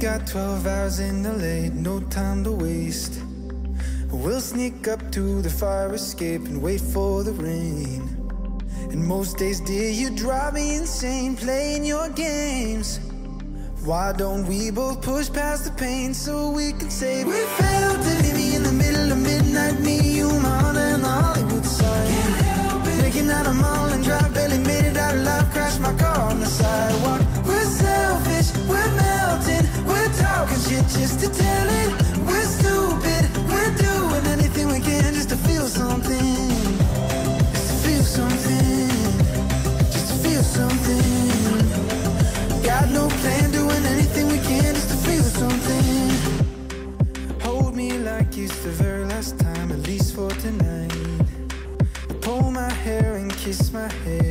got 12 hours in the late, no time to waste. We'll sneak up to the fire escape and wait for the rain. And most days, dear, you drive me insane playing your games. Why don't we both push past the pain so we can say We fell me in the middle of midnight, me, you, my and the Hollywood sign. Making out a mall my head.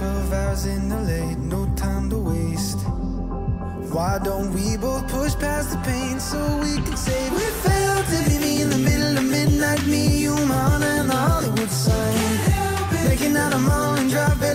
12 hours in the late, no time to waste. Why don't we both push past the pain so we can say We failed to be me in the middle of midnight Me, you, my honor, and the Hollywood sign. Making out a mall and driving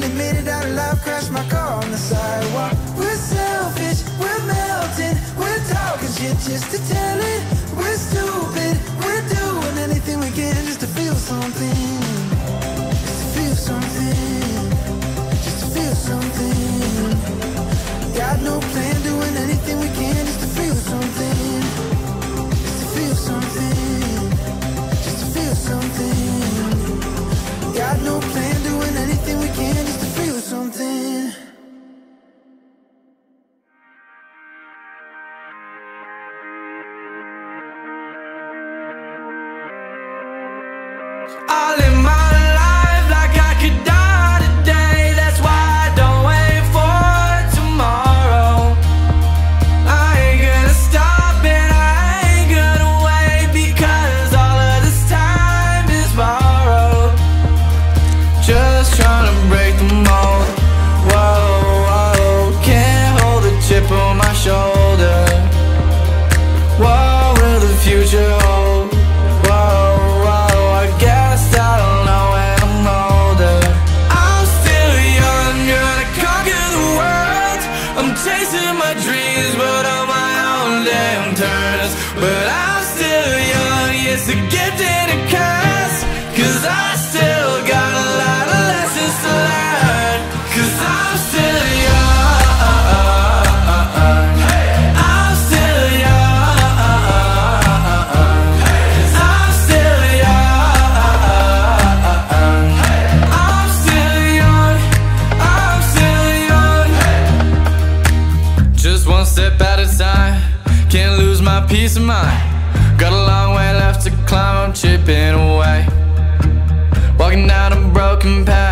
Can't lose my peace of mind. Got a long way left to climb, I'm chipping away. Walking down a broken path.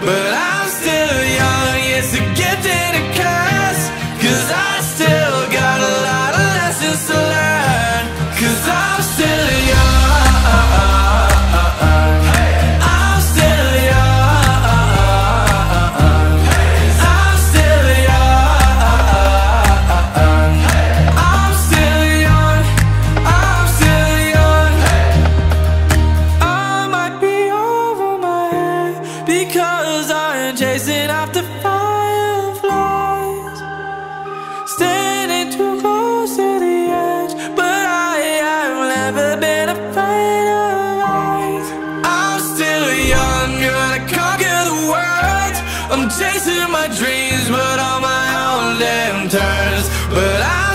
But I'm still young, yes chasing my dreams, but on my own damn terms. But I